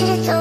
should have told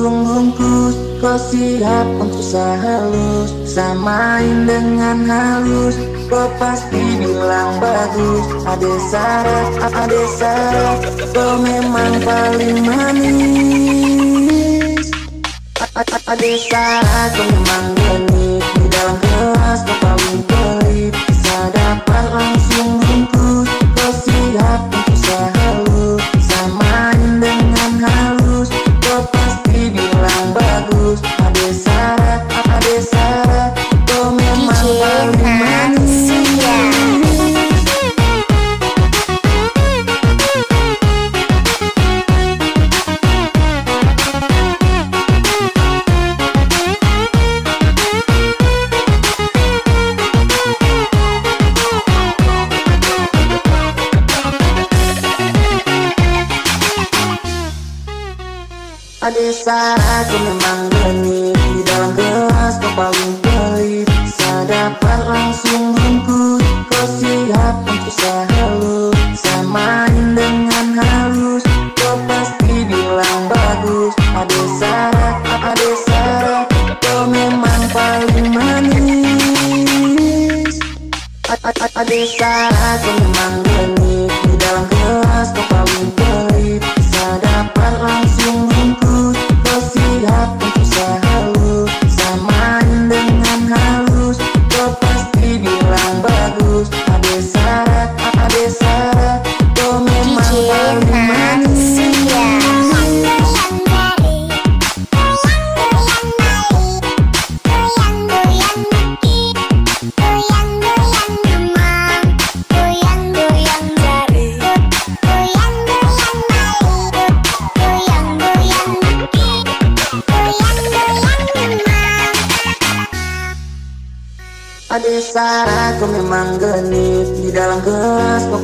bungkus Kau siap untuk sehalus. Samain dengan halus Kau pasti bilang bagus. Ada syarat, ade syarat Kau memang paling manis. Ada syarat, kau memang benar. At, at isa kong manggunan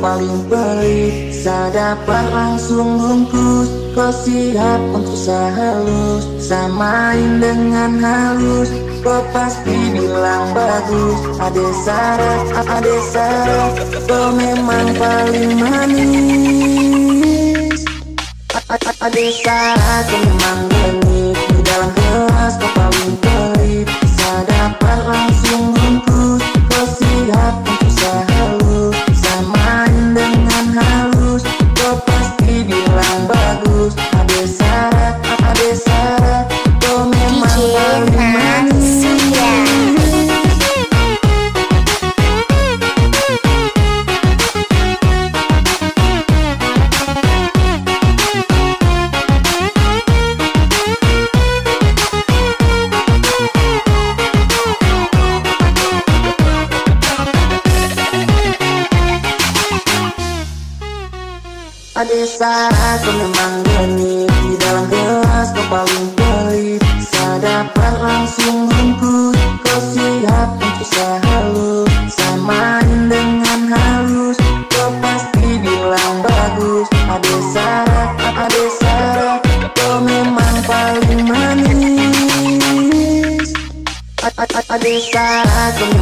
paling pelit Saya dapat langsung bungkus Kau siap untuk sehalus. Samain dengan halus Kau pasti bilang bagus. Ade Sarah, Ade sarap Kau memang paling manis. Ade sarap, kau memang desagrado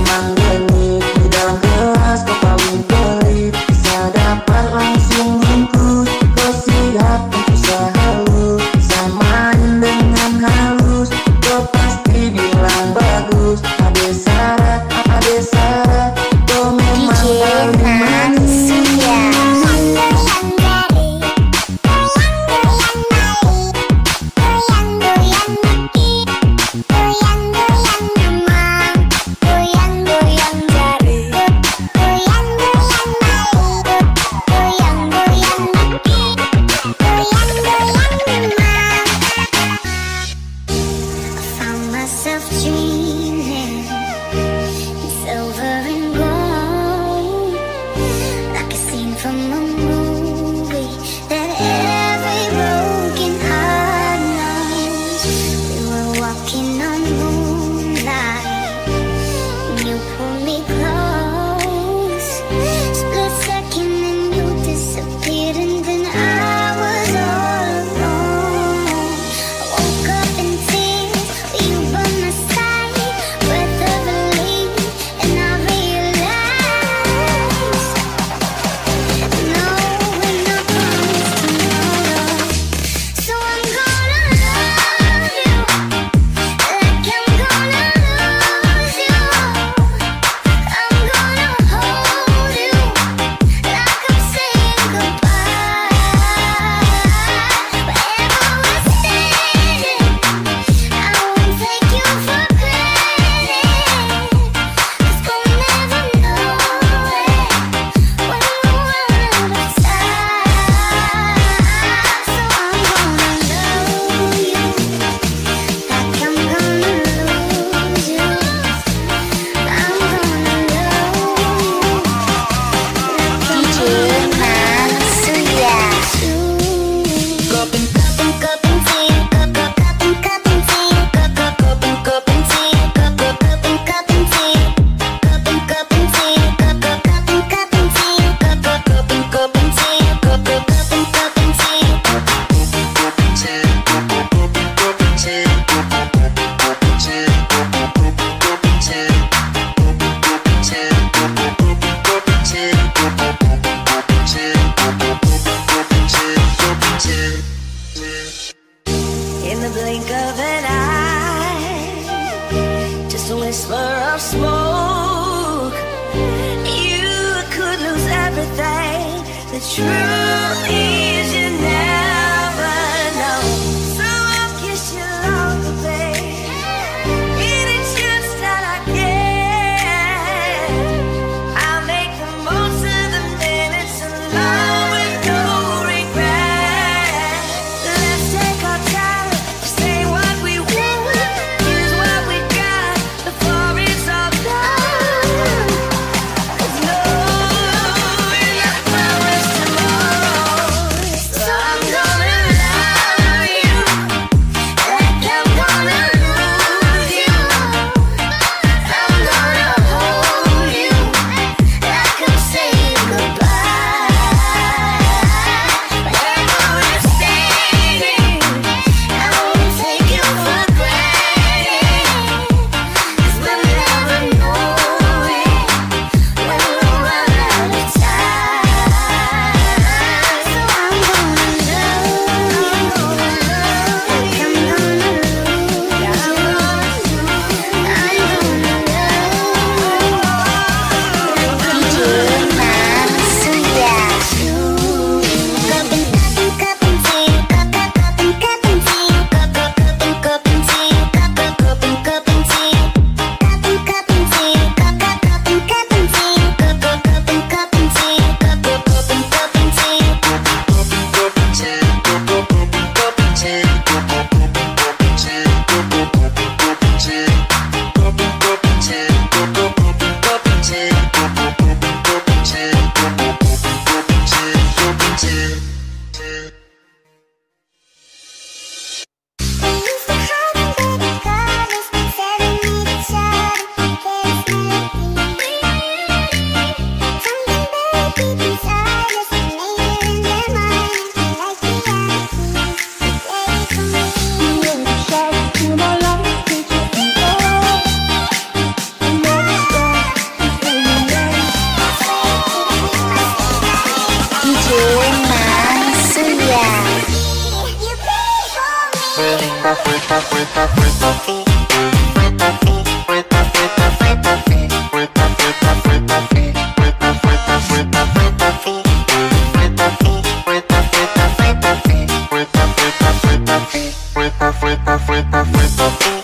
flipper, flipper, flipper, flipper.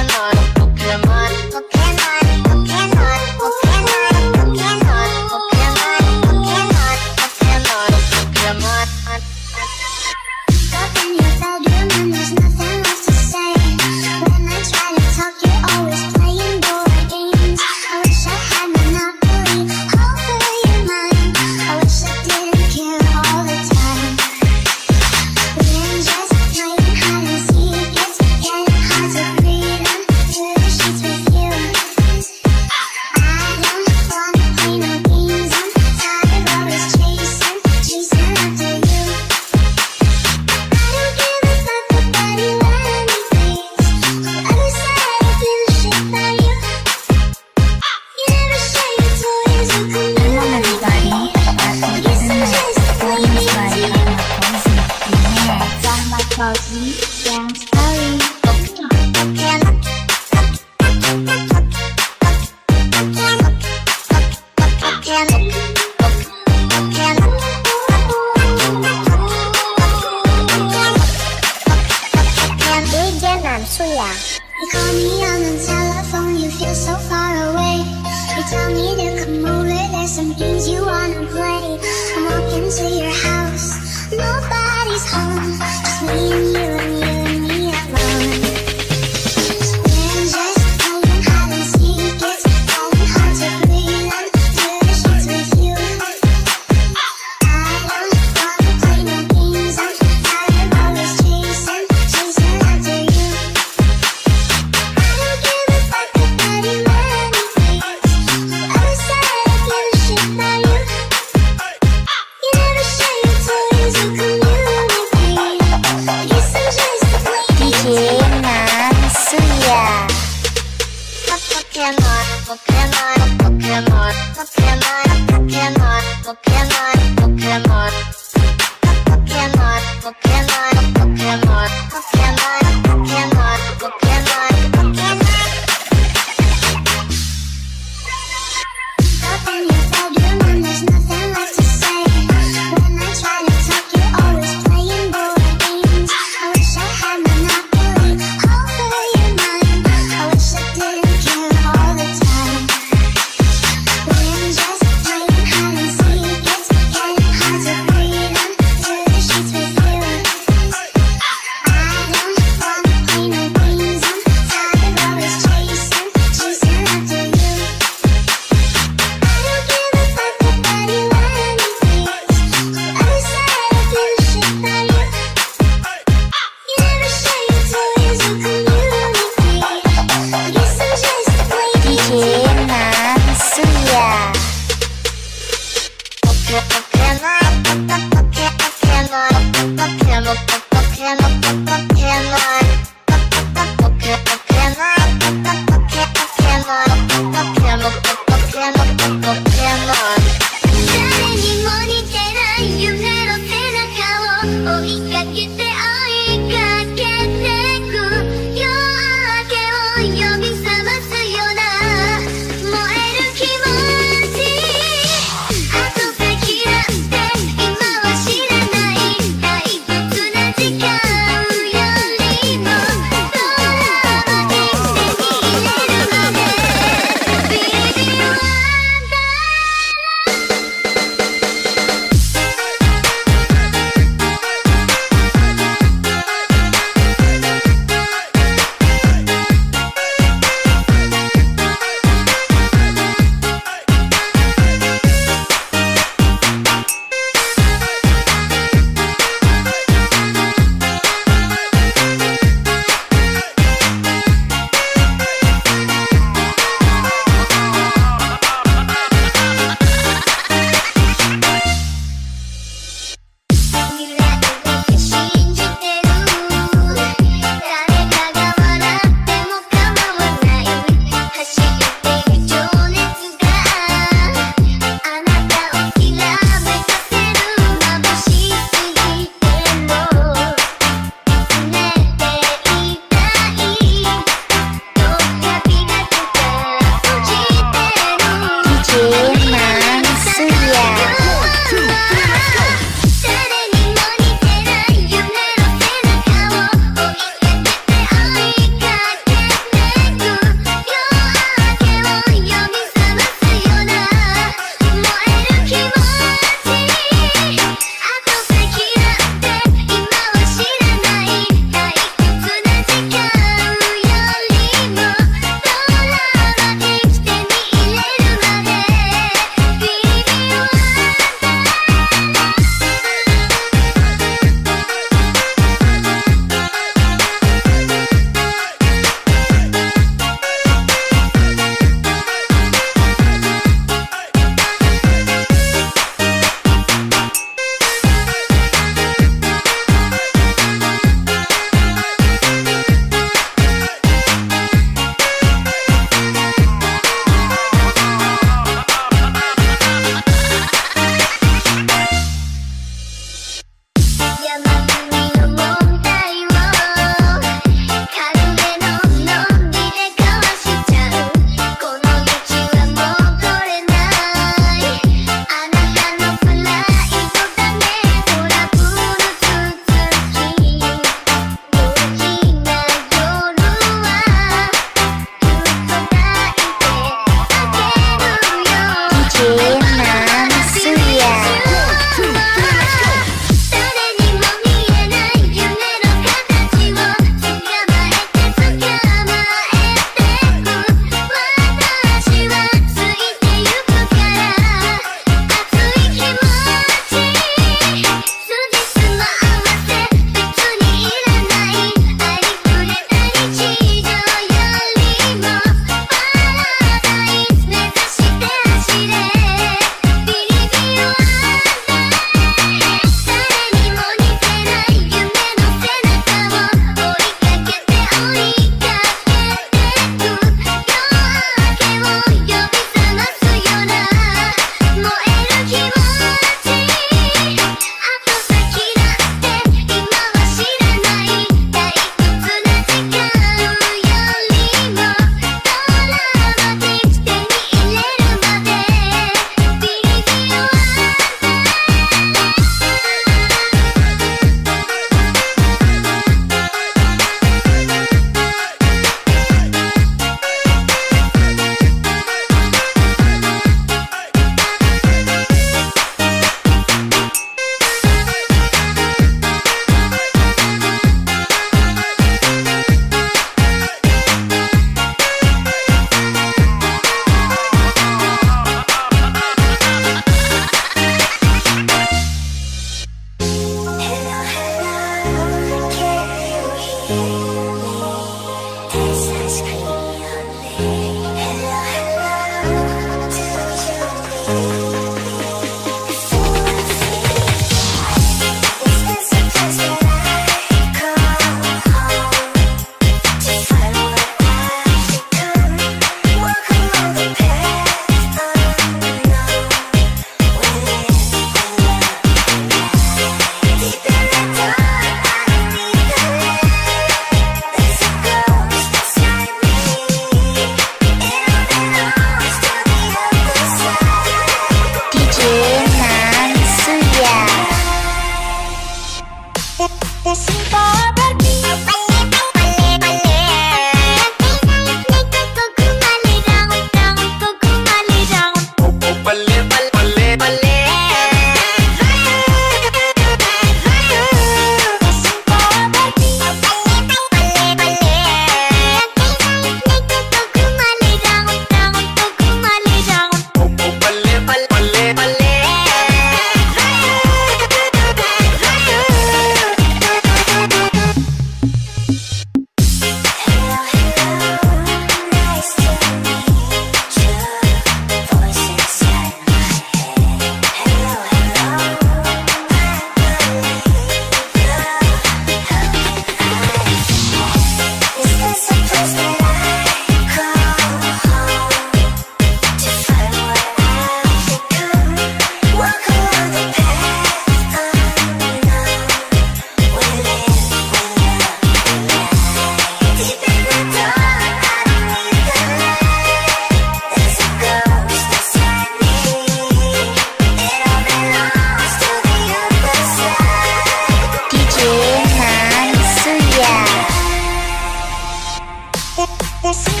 see